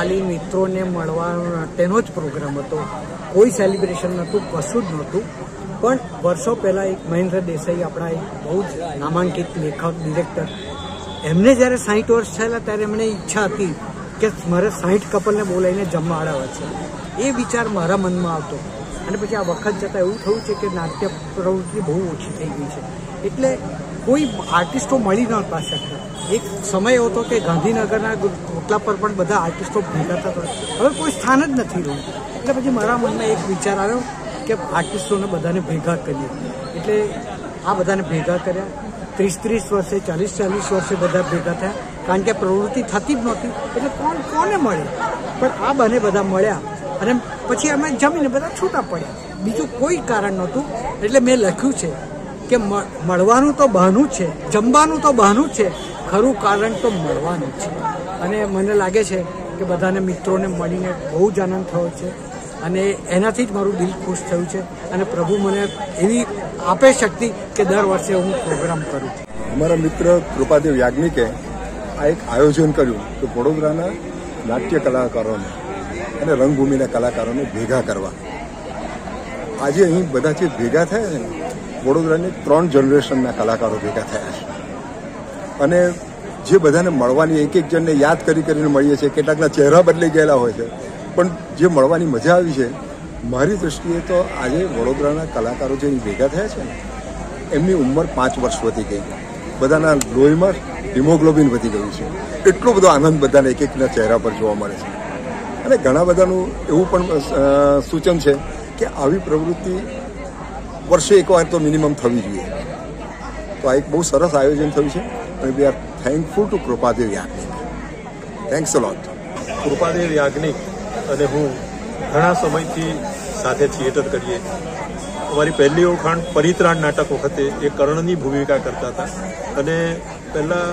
ખાલી મિત્રોને મળવા તેનો જ પ્રોગ્રામ હતો. કોઈ સેલિબ્રેશન નહોતું, કશું જ નહોતું. પણ વર્ષો પહેલાં એક મહેન્દ્ર દેસાઈ આપણા એક બહુ જ નામાંકિત લેખક ડિરેક્ટર એમને જ્યારે સાહીઠ વર્ષ થયેલા ત્યારે એમણે ઈચ્છા હતી કે મારે સાહીઠ કપલને બોલાવીને જમવાડાવે છે. એ વિચાર મારા મનમાં આવતો. અને પછી આ વખત જતાં એવું થયું છે કે નાટ્ય પ્રવૃત્તિ બહુ ઓછી થઈ ગઈ છે. એટલે કોઈ આર્ટિસ્ટો મળી નહોતા શકતા એક સમય હતો કે ગાંધીનગરના કોટલા પર પણ બધા આર્ટિસ્ટો ભેગા થતા હવે કોઈ સ્થાન જ નથી રહ્યું. એટલે પછી મારા મનમાં એક વિચાર આવ્યો કે આર્ટિસ્ટોને બધાને ભેગા કરીએ. એટલે આ બધાને ભેગા કર્યા. ત્રીસ ત્રીસ વર્ષે, ચાલીસ ચાલીસ વર્ષે બધા ભેગા થયા. કારણ કે પ્રવૃત્તિ થતી જ નહોતી. એટલે કોણ, કોને મળે? પણ આ બને બધા મળ્યા. અને પછી અમે જમીને બધા છૂટા પડ્યા. બીજું કોઈ કારણ નહોતું. એટલે મેં લખ્યું છે કે મળવાનું તો બહાનું છે. જમવાનું તો બહાનું છે. ખરું કારણ તો મળવાનું છે. અને મને લાગે છે કે બધાને મિત્રોને મળીને બહુ જ આનંદ થયો છે. અને એનાથી જ મારું દિલ ખુશ થયું છે. અને પ્રભુ મને એવી આપે શક્તિ કે દર વર્ષે હું પ્રોગ્રામ કરું અમારા મિત્ર કૃપાદેવ યાજ્ઞિકે આ એક આયોજન કર્યું કે વડોદરાના નાટ્ય કલાકારોને અને રંગભૂમિના કલાકારોને ભેગા કરવા. આજે અહીં બધા જે ભેગા થયા છે ને વડોદરાની ત્રણ જનરેશનના કલાકારો ભેગા થયા છે. અને જે બધાને મળવાની એક એક જણને યાદ કરી કરીને મળીએ છીએ. કેટલાકના ચહેરા બદલાઈ ગયેલા હોય છે. પણ જે મળવાની મજા આવી છે, મારી દૃષ્ટિએ તો આજે વડોદરાના કલાકારો જે ભેગા થયા છે ને, એમની ઉંમર પાંચ વર્ષ વધી ગઈ. બધાના લોહીમાં હિમોગ્લોબિન વધી ગયું છે. એટલો બધો આનંદ બધાને એક એકના ચહેરા પર જોવા મળે છે. અને ઘણા બધાનું એવું પણ સૂચન છે કે આવી પ્રવૃત્તિ વર્ષે એકવાર તો મિનિમમ થવી જોઈએ. તો આ એક બહુ સરસ આયોજન થયું છે. અને we are thankful to Krupadev Yagnik thanks lot Krupadev Yagnik અને હું ઘણા સમયથી સાથે થિયેટર કરીએ. અમારી પહેલી ઓળખાણ પરિત્રાણ નાટક વખતે એ કર્ણની ભૂમિકા કરતા હતા. અને પહેલાં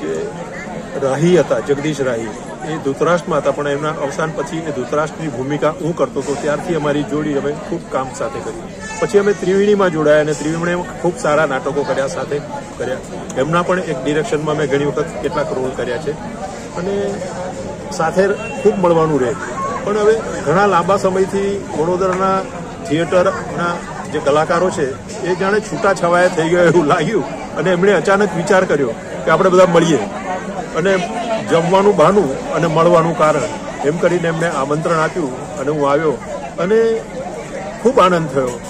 જે રાહી હતા, જગદીશ રાહી, એ ધૂતરાષ્ટ્રમાં હતા પણ એમના અવસાન પછી એ ધૂતરાષ્ટ્રની ભૂમિકા હું કરતો હતો. ત્યારથી અમારી જોડી અમે ખૂબ કામ સાથે કરી. પછી અમે ત્રિવેણીમાં જોડાયા અને ત્રિવેણીમાં ખૂબ સારા નાટકો કર્યા સાથે. કર્યા. એમના પણ એક ડિરેક્શનમાં મેં ઘણી વખત કેટલાક રોલ કર્યા છે. અને સાથે ખૂબ મળવાનું રહે. પણ હવે ઘણા લાંબા સમયથી વડોદરાના થિયેટરના જે કલાકારો છે, એ જાણે છૂટા છવાયા થઈ ગયો એવું લાગ્યું. અને એમણે અચાનક વિચાર કર્યો કે આપણે બધા મળીએ. અને જમવાનું બહાનું અને મળવાનું કારણ. એમ કરીને એમને આમંત્રણ આપ્યું અને હું આવ્યો. અને ખૂબ આનંદ થયો.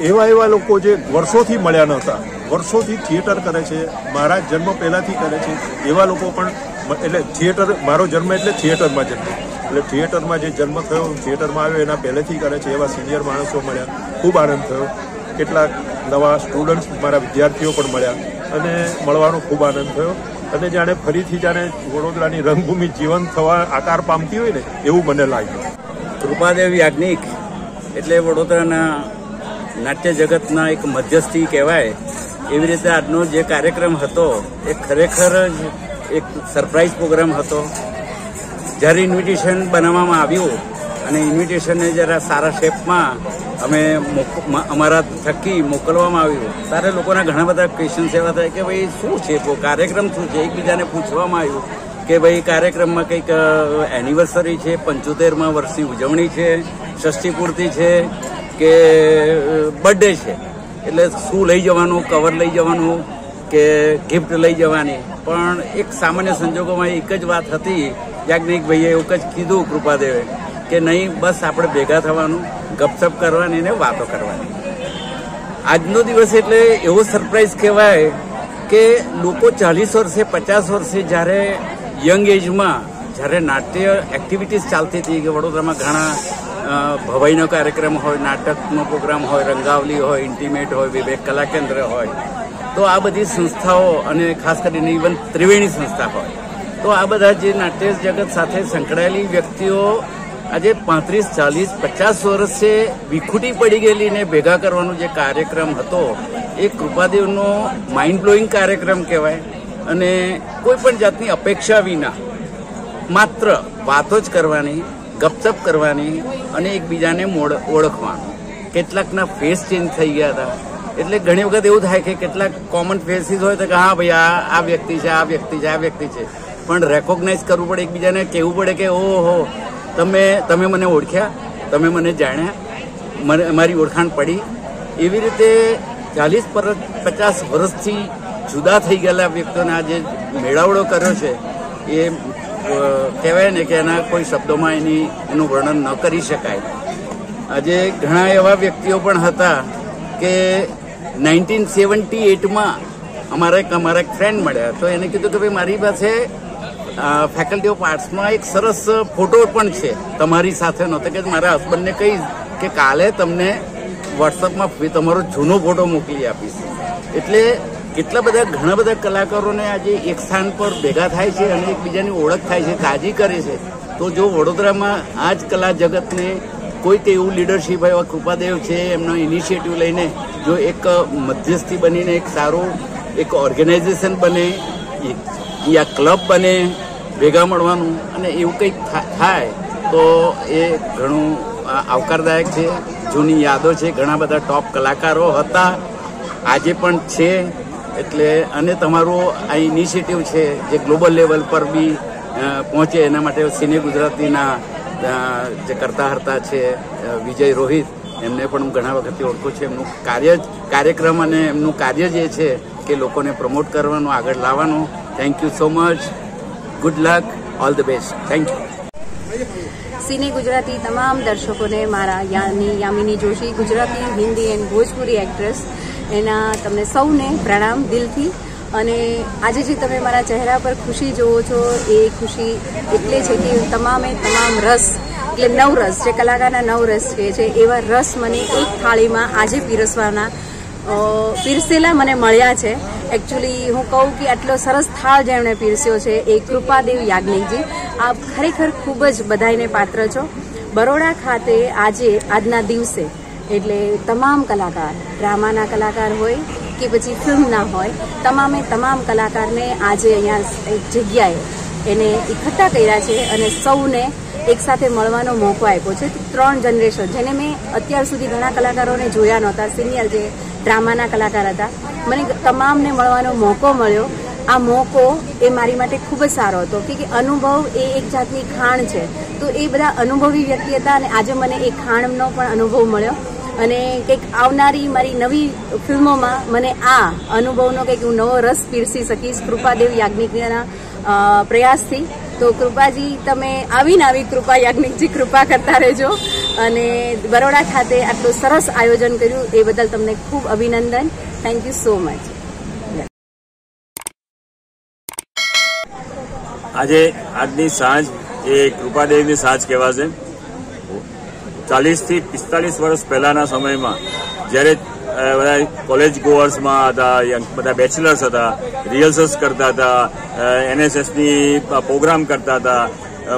એવા એવા લોકો જે વર્ષોથી મળ્યા નહોતા. વર્ષોથી થિયેટર કરે છે, મારા જન્મ પહેલાંથી કરે છે, એવા લોકો પણ એટલે થિયેટર, મારો જન્મ એટલે થિયેટરમાં જન્મ એટલે થિયેટરમાં જે જન્મ થયો થિયેટરમાં આવ્યો, એના પહેલેથી કરે છે, એવા સિનિયર માણસો મળ્યા, ખૂબ આનંદ થયો. કેટલાક નવા સ્ટુડન્ટ્સ મારા વિદ્યાર્થીઓ પણ મળ્યા અને મળવાનો ખૂબ આનંદ થયો. અને જાણે ફરીથી જાણે વડોદરાની રંગભૂમિ જીવંત થવા આકાર પામતી હોય ને, એવું મને લાગ્યું. કૃપાદેવ યાજ્ઞિક, એટલે વડોદરાના નાટ્ય જગતના એક મધ્યસ્થી કહેવાય એવી રીતે આજનો જે કાર્યક્રમ હતો, એ ખરેખર જ એક સરપ્રાઇઝ પ્રોગ્રામ હતો. જ્યારે ઇન્વિટેશન બનાવવામાં આવ્યું અને ઇન્વિટેશનને જરા સારા શેપમાં અમે અમારા થકી મોકલવામાં આવ્યું. ત્યારે લોકોના ઘણા બધા ક્વેશ્ચન્સ એવા થાય કે ભાઈ શું છે કાર્યક્રમ શું છે? એકબીજાને પૂછવામાં આવ્યું કે ભાઈ કાર્યક્રમમાં કંઈક એનિવર્સરી છે, પંચોતેરમાં વર્ષની ઉજવણી છે, ષષ્ઠી પૂર્તિ છે કે બર્થડે છે. એટલે શું લઈ જવાનું કવર લઈ જવાનું કે ગિફ્ટ લઈ જવાની? પણ એક સામાન્ય સંજોગોમાં એક જ વાત હતી યાજ્ઞિક ભાઈએ એવું જ કીધું કૃપાદેવે, કે નહીં, બસ આપણે ભેગા થવાનું, ગપસપ કરવાની ને વાતો કરવાની. આજનો દિવસ એટલે એવો સરપ્રાઈઝ કહેવાય કે લોકો ચાલીસ વર્ષે, પચાસ વર્ષે જ્યારે યંગ એજમાં જ્યારે નાટ્ય એક્ટિવિટીઝ ચાલતી હતી, કે વડોદરામાં ઘણા ભવાઈનો કાર્યક્રમ હોય, નાટકનો પ્રોગ્રામ હોય, રંગાવલી હોય ઇન્ટિમેટ હોય, વિવેક કલા કેન્દ્ર હોય, તો આ બધી સંસ્થાઓ અને ખાસ કરીને ઇવન ત્રિવેણી સંસ્થા હોય. તો આ બધા જે નાટ્ય જગત સાથે સંકળાયેલી વ્યક્તિઓ આજે પાંત્રીસ, ચાલીસ, પચાસ વર્ષે વિખૂટી પડી ગયેલી ને ભેગા કરવાનો જે કાર્યક્રમ હતો, એ કૃપાદેવનો માઇન્ડ બ્લોઈંગ કાર્યક્રમ કહેવાય. અને કોઈ પણ જાતની અપેક્ષા વિના માત્ર વાતો જ કરવાની ગપસપ કરવાની અને એકબીજાને ઓળખવાનું. કેટલાકના ફેસ ચેન્જ થઈ ગયા હતા. એટલે ઘણી વખત એવું થાય કે કેટલાક કોમન ફેસીસ હોય તો કે હા ભાઈ, આ આ વ્યક્તિ છે, આ વ્યક્તિ છે, આ વ્યક્તિ છે. પણ રેકોગ્નાઇઝ કરવું પડે એકબીજાને, કહેવું પડે કે ઓહો, તમે તમે મને ઓળખ્યા, તમે મને જાણ્યા, મને, મારી ઓળખાણ પડી. એવી રીતે ચાલીસ પર, પચાસ વર્ષથી જુદા થઈ ગયેલા વ્યક્તિઓને આ જે મેળાવડો કર્યો છે. એ કહેવાય ને કે એના કોઈ શબ્દોમાં એની, એનું વર્ણન ન કરી શકાય. આજે ઘણા એવા વ્યક્તિઓ પણ હતા કે નાઇન્ટીન સેવન્ટી એટમાં અમારા એક અમારા એક ફ્રેન્ડ મળ્યા. તો એને કીધું કે ભાઈ, મારી પાસે ફેકલ્ટી ઓફ આર્ટ્સમાં એક સરસ ફોટો પણ છે. તમારી સાથેનો તો કે મારા હસબન્ડને કહીશ કે કાલે તમને વોટ્સઅપમાં તમારો જૂનો ફોટો મોકલી આપીશ. એટલે કેટલા બધા ઘણા બધા કલાકારોને આજે એક સ્થાન પર ભેગા થાય છે અને એકબીજાની ઓળખ થાય છે, તાજી કરે છે. તો જો વડોદરામાં આ જ કલા જગતને કોઈક એવું લીડરશીપ એવા કૃપાદેવ છે, એમનો ઇનિશિયેટિવ લઈને જો એક મધ્યસ્થી બનીને એક સારું એક ઓર્ગેનાઇઝેશન બને, યા ક્લબ બને, ભેગા મળવાનું અને એવું કંઈક થાય, તો એ ઘણું આવકારદાયક છે. જૂની યાદો છે, ઘણા બધા ટોપ કલાકારો હતા, આજે પણ છે. એટલે અને તમારો આ ઇનિશિયેટિવ છે જે ગ્લોબલ લેવલ પર બી પહોંચે એના માટે સિને ગુજરાતીના જે કરતા હરતા છે વિજય રોહિત, એમને પણ હું ઘણા વખતથી ઓળખું છું. એમનું કાર્ય, કાર્યક્રમ અને એમનું કાર્ય જે છે કે લોકોને પ્રમોટ કરવાનું, આગળ લાવવાનું. Thank you so much good luck all the best thank you cine Gujarati તમામ દર્શકોને મારા યાની, યામિની જોશી, ગુજરાતી, હિન્દી એન્ડ ભોજપુરી એક્ટ્રેસ એના તમને સૌને પ્રણામ દિલથી. અને આજે જે તમે મારા ચહેરા પર ખુશી જોવો છો, એ ખુશી એટલે છે કે તમામે તમામ રસ, એટલે નવ રસ, જે કલાકારના નવ રસ કહે છે એવા રસ મને એક થાળીમાં આજે પીરસવાના પીરસેલા મને મળ્યા છે. એકચ્યુઅલી હું કહું કે આટલો સરસ થાળ જેમણે પીરસ્યો છે, એ કૃપાદેવ યાજ્ઞિકજી, આપ ખરેખર ખૂબ જ બધાઈને પાત્ર છો. બરોડા ખાતે આજે આજના દિવસે એટલે તમામ કલાકાર, ડ્રામાના કલાકાર હોય કે પછી ફિલ્મના હોય, તમામે તમામ કલાકારને આજે અહીંયા એક જગ્યાએ એને એકઠા કર્યા છે અને સૌને એકસાથે મળવાનો મોકો આપ્યો છે. ત્રણ જનરેશન, જેને મેં અત્યાર સુધી ઘણા કલાકારોને જોયા નહોતા, સિનિયર જે ડ્રામાના કલાકાર હતા. મને તમામને મળવાનો મોકો મળ્યો. આ મોકો એ મારી માટે ખૂબ જ સારો હતો કે અનુભવ એ એક જાતની ખાણ છે. તો એ બધા અનુભવી વ્યક્તિ હતા અને આજે મને એ ખાણનો પણ અનુભવ મળ્યો. અને કંઈક આવનારી મારી નવી ફિલ્મોમાં મને આ અનુભવનો કંઈક હું નવો રસ પીરસી શકીશ કૃપાદેવ યાજ્ઞિકના પ્રયાસથી. તો કૃપાજી, તમે આવીને આવી કૃપા યાજ્ઞિકજી કૃપા કરતા રહેજો. અને બરોડા ખાતે આટલું સરસ આયોજન કર્યું એ બદલ તમને ખૂબ અભિનંદન. થેન્ક યુ સો મચ આજે આજની સાંજ એ કૃપાદેવની સાંજ કહેવાશે. ચાલીસથી પિસ્તાલીસ વર્ષ પહેલાના સમયમાં, જ્યારે બધા કોલેજ ગોઅર્સમાં હતા બધા બેચલર્સ હતા રિહર્સલ્સ કરતા હતા એનએસએસની પ્રોગ્રામ કરતા હતા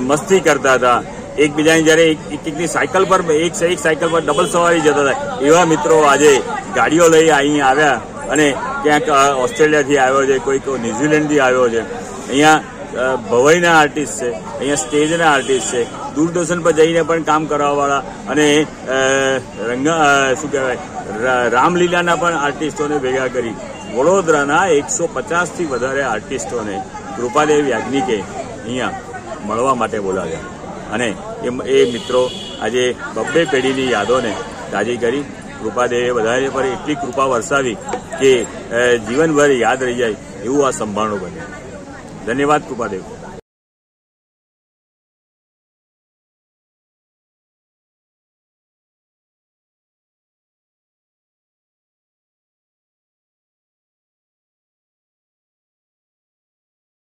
મસ્તી કરતા હતા, એકબીજાની જ્યારે એક, એક- એકની સાયકલ પર, એક એક સાયકલ પર ડબલ સવારી જતા હતા. એવા મિત્રો આજે ગાડીઓ લઈ અહીં આવ્યા અને ક્યાંક ઓસ્ટ્રેલિયાથી આવ્યો છે કોઈક ન્યુઝીલેન્ડથી આવ્યો છે. અહીંયા ભવાઈના આર્ટિસ્ટ છે, અહીંયા સ્ટેજના આર્ટિસ્ટ છે દૂરદર્શન પર જઈને પણ કામ કરવાવાળા અને રંગ શું કહેવાય રામલીલાના પણ આર્ટિસ્ટોને ભેગા કરી. વડોદરાના એકસો પચાસથી વધારે આર્ટિસ્ટોને કૃપાદેવ યાજ્ઞિકે અહીંયા મળવા માટે બોલાવ્યા. અને એ એ મિત્રો આજે બબ્બે પેઢીની યાદોને તાજી કરી. કૃપાદેવે વધારે પર એટલી કૃપા વરસાવી કે જીવનભર યાદ રહી જાય એવું આ સંભાળણું બન્યું. ધન્યવાદ કૃપાદેવ.